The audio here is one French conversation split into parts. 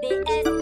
Il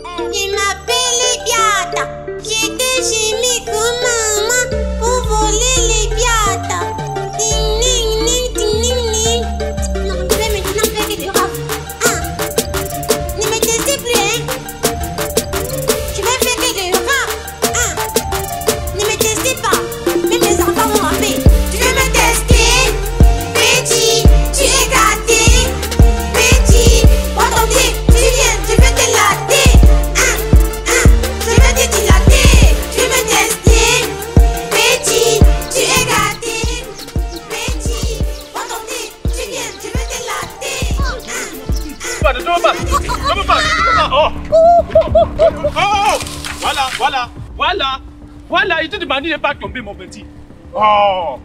là, il te demande de ne pas tomber, mon petit. Oh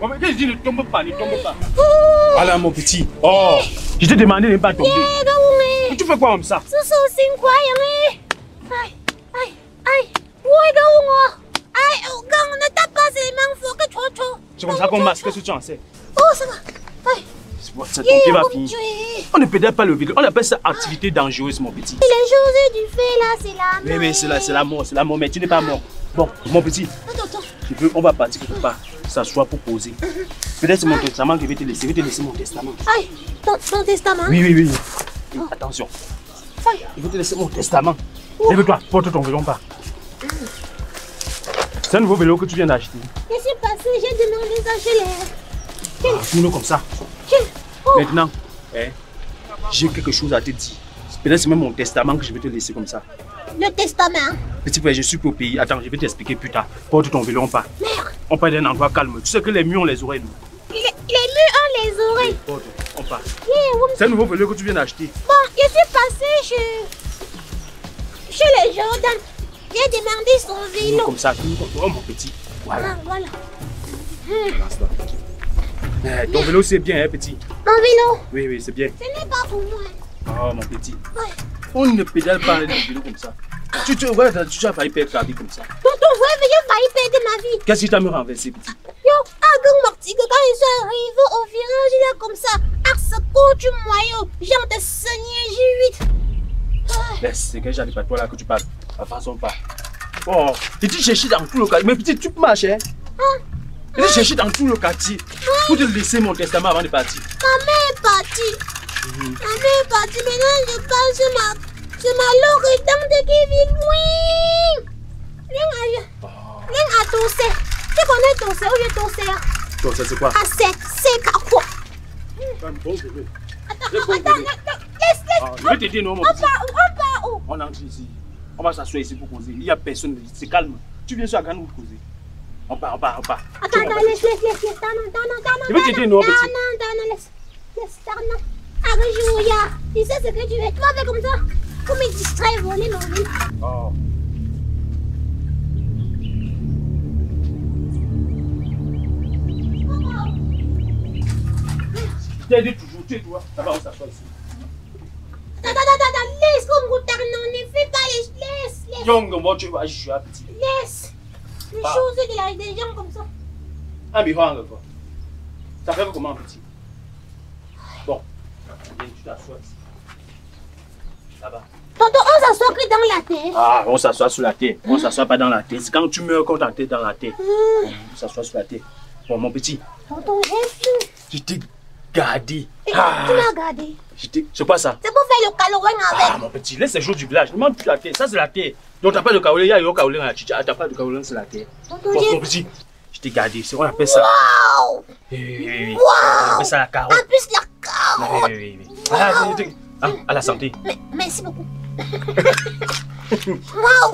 Mon petit, je dis ne tombe pas, ne tombe pas. Oh. Voilà, mon petit. Oh Je t'ai demandé de ne pas tomber. Eh. Tu fais quoi comme ça? Hein, eh. Aïe, aïe, aïe. Oh. Aïe, oh, quand on ne tape pas, c'est les mains fortes que C'est comme ça qu'on masque ce chance. Oh, ça va. Aïe. Va finir. Eh. On ne pédale pas le vélo. On appelle ça activité dangereuse, mon petit. Les choses du fait, là, c'est la mort. Oui, oui, c'est la mort, c'est la mort, mais tu n'es pas mort. Bon, mon petit, Attends, attends. je veux, on va partir quelque part, s'asseoir pour poser. Peut-être c'est mon testament que je vais te laisser. Je vais te laisser mon testament. Aïe, ton, ton testament? Oui, oui, oui. Attention. Aïe. Je vais te laisser mon testament. Lève-toi, porte ton vélo en bas. C'est un nouveau vélo que tu viens d'acheter. Qu'est-ce qui s'est passé J'ai demandé ça chez les. Ah, Tourne comme ça. Chez... Oh, Maintenant, hein, j'ai quelque chose à te dire. Peut-être c'est même mon testament que je vais te laisser comme ça. le testament. Petit frère, je suis pour pays. Attends, je vais t'expliquer plus tard. Porte ton vélo en bas. Merde, On parle d'un endroit calme. Tu sais que les murs ont les oreilles. nous. il est mieux en les oreilles. Porte, on part. Yeah, oui. C'est un nouveau vélo que tu viens d'acheter. Bon, je suis passé chez. chez les Jordan. J'ai demandé son vélo. comme ça, tourne comme. Oh mon petit. Voilà. Ah, voilà. Balance-toi. Eh, ton vélo c'est bien, hein, petit. Mon vélo, Oui, oui, c'est bien. ce n'est pas pour moi. Oh mon petit. Ouais. On ne pédale pas avec un vélo comme ça. Tu, tu, ouais, tu as failli perdre ta vie comme ça. Tonton, mais j'ai failli perdre ma vie. Qu'est-ce qui t'a me renversé, petit? Yo, Agung Martigue, quand ils sont arrivés au virage, il est comme ça. Axe du moyau, genre de saigner J8. Ah, Laisse, c'est que j'arrive pas toi là que tu parles. La façon pas. Oh, et tu cherches dans tout le quartier. Mais petit, tu marches, hein? Et tu cherches dans tout le quartier pour te laisser mon testament avant de partir. ma mère est partie. Ma mère est partie. Maintenant, je parle sur ma, sur ma loredante qui vit loin. Rien à, rien à tousser. Tu connais tousser où je tousser ça c'est quoi? Quoi? Un bon. Attends, C'est bon, attends, bébé. attends, laisse, laisse. Ah, je vais non, mon On petit. part où? On part où? On entre ici. On va s'asseoir ici pour causer. Il n'y a personne. C'est calme. Tu viens sur la grande route causer. On part, on part, on part. Attends, attends, laisse, laisse, laisse, laisse. Je vais t'aider, non, petit. Tana, tana, laisse. Laisse, tana. Jouya. Tu sais ce que tu veux. Tu vas faire comme ça. Pour me distraire, voler mon vie. Oh. Je t'ai dit toujours, tu es toi. Ça va, on s'assoit ici. Attends, attends, attends. Laisse comme routard. Non, ne fais pas les. Laisse, laisse. Young, moi, tu vas jouer à petit. Laisse. Les Bah. choses de la, des gens comme ça. Un miroir, quoi. Ça fait comment, petit? Viens, tu ici. Tonton, on s'assoit que dans la terre. Ah, on s'assoit sur la terre. On s'assoit pas dans la terre. C'est quand tu meurs qu'on t'enterre dans la terre. Hum. On s'assoit sur la terre. Bon, mon petit, Tonton, faim. je t'ai gardé. Et Ah, Tu m'as je t'ai- C'est quoi ça? C'est pour faire le calorin Ah, avec. mon petit, laisse les jours du village. Ne mange plus la terre. Ça, c'est la terre. Donc, t'as pas de kaolé. Il y a eu kaolé dans la chicha. T'as pas de kaolé, c'est la terre. Tonton, Bon, mon petit, gardé. C'est quoi on appelle ça Waouh! Oui, oui, oui, oui. Wow. On appelle ça la carotte. En plus, la Oui, carotte. oui, oui. oui. Ah, oui, oui. Ah, à la santé. Mais, merci beaucoup. Waouh!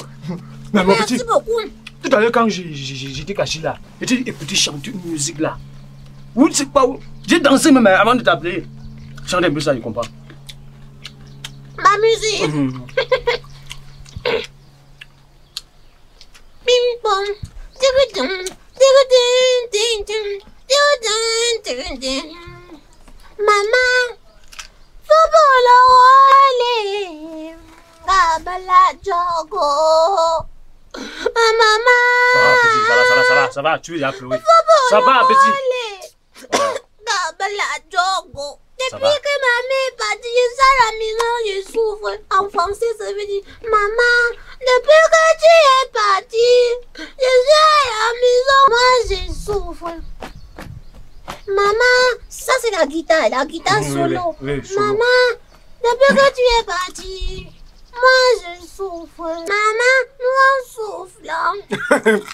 Mais mon Merci petit, beaucoup. tout à l'heure, quand j'étais caché là, j'ai écouté chanter une musique là. Où c'est pas où J'ai dansé même avant de t'appeler. Chante un peu ça, je comprends. Ma musique. Mhm. Bim bom. Tigudum. Ça va, ça va, tu es à pleurer. Ça va, petit. Wale. Babala jogo. Depuis va. que maman est partie, je à la maison, je souffre. En français, ça veut dire Maman, depuis que tu es partie, je suis à la maison, moi je souffre. Maman, ça c'est la guitare, la guitare Oui, oui, solo. oui. Maman, depuis que tu es partie, moi je souffre. Maman, nous on souffre là.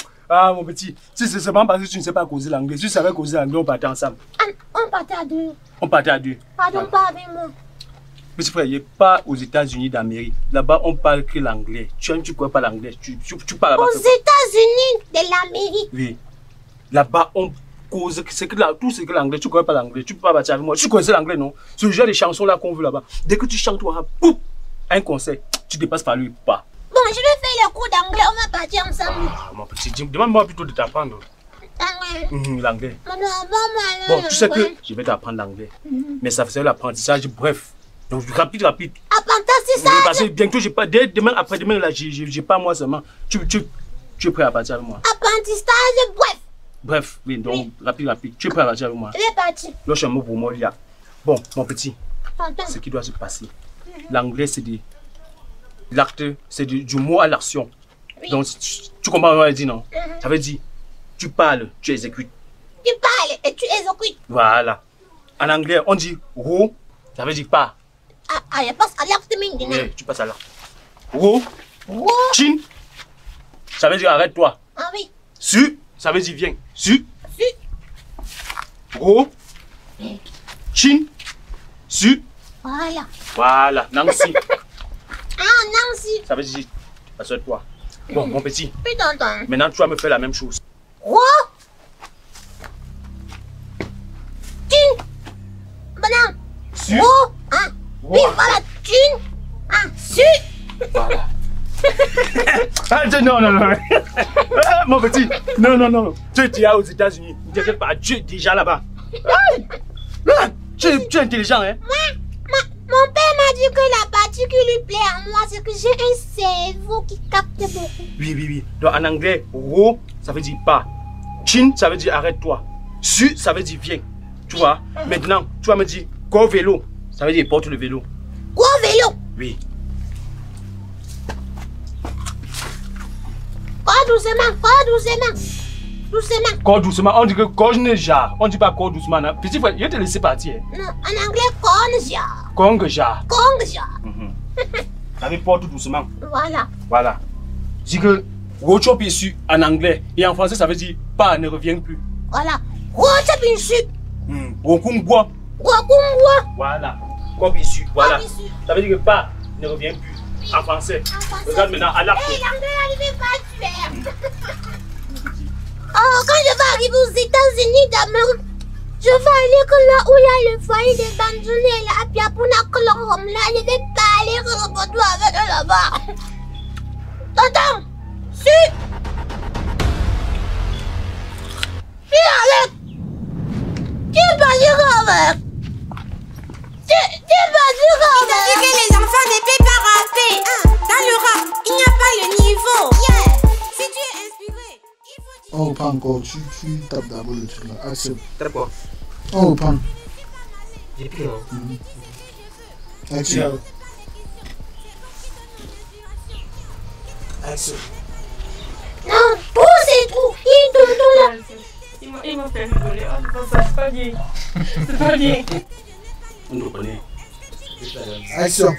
Ah, mon petit, si c'est seulement parce que tu ne sais pas causer l'anglais. Si tu savais causer l'anglais, on partait ensemble. On partait à deux. On partait à deux. Pardon, Voilà. pas avec moi. Petit frère, il n'est pas aux États-Unis d'Amérique. Là-bas, on parle que l'anglais. Tu ne crois pas l'anglais. Tu, tu, tu parles. Aux États-Unis de l'Amérique. Oui. Là-bas, on cause. C'est que là, tout c'est que l'anglais. Tu ne connais pas l'anglais. Tu peux pas partir avec moi. Tu connaissais l'anglais, non? Ce genre de chansons-là qu'on veut là-bas. Dès que tu chantes, tu pouf, un concert. Tu dépasses par lui. Pas. Bon, je vais faire le cours d'anglais, on va partir ensemble. Ah, mon petit, dis- demande-moi plutôt de t'apprendre Anglais. l'anglais. Maman, maman, Bon, tu sais que je vais t'apprendre l'anglais. Mais ça faisait l'apprentissage bref. Donc, rapide, rapide. Apprentissage. Oui, parce que bientôt, j'ai pas. Dès demain, après-demain, là, j'ai- pas moi seulement. Tu, tu, tu es prêt à partir avec moi? Apprentissage, bref. Bref, oui, donc, rapide, rapide. Tu es prêt à partir avec moi? Je vais partir. Lâche un mot pour moi, là. Bon, mon petit, ce qui doit se passer. L'anglais, c'est des. L'acte, c'est du, du mot à l'action. Oui. Donc, tu, tu comprends ce que je dis, non Ça veut dire, tu parles, tu exécutes. Tu parles et tu exécutes. Voilà. En anglais, on dit ro, ça veut dire pas. Ah, ah, je passe à l'acte. Oui, tu passes à là. Ro, Wow. chin, ça veut dire arrête-toi. Ah oui. Su, ça veut dire viens. Su, Su. ro, chin, su. Voilà. Voilà, Nancy, Nancy. ça veut dire assure-toi. Bon, mon petit, Puis tonton. maintenant tu vas me faire la même chose. Roi. Thune. Banane. Su. Ah. Oui, Roi. voilà. Thune. Ah, su. voilà. Ah, non, non, non. Ah, mon petit, non, non, non. Tu es déjà aux États-Unis. Ne t'inquiète pas, tu es déjà là-bas. Ah, Tu es, tu es intelligent, hein? Moi, mon père dit que la partie qui lui plaît à moi, c'est que j'ai un cerveau qui capte beaucoup. Oui, oui, oui. Donc en anglais, ro, ça veut dire pas. Chin, ça veut dire arrête-toi. Su, ça veut dire viens. Tu vois? Maintenant, tu vas me dire go vélo. Ça veut dire porte le vélo. Gros vélo. Oui. Pas doucement, pas doucement. Doucement. Corps doucement. On dit que neja. On dit pas corps doucement. non. Petit frère, je te laisser partir. Non, en anglais, konja. Kong ja. Konja. Ça veut porte doucement. Voilà. Voilà. Dis que Rochop est su en anglais. Et en français, ça veut dire pas, ne reviens plus. Voilà. Gros chapinsu. Hmm. Okungwa. Gros kungwa. Voilà. Corps issu. Voilà. Issu. Ça veut dire que pas, ne reviens plus. En français. En français. Regarde maintenant à l'arc. Hey, l'anglais, il ne pas faire. oh, quand je vais arriver aux États-Unis d'Amérique, je vais aller que là où il y a le foyer des bandounes là, puis après on a que l'homme là, je vais parler que le avec là-bas. Truc là. Accepte. D'accord. On reprend. J'ai pris. Accepte. Accepte. Non, tout c'est tout. Il tout, tout là. Il m'a- il m'a fait rigoler. Oh, non, ça, c'est pas bien. C'est pas bien. On te connaît. Action.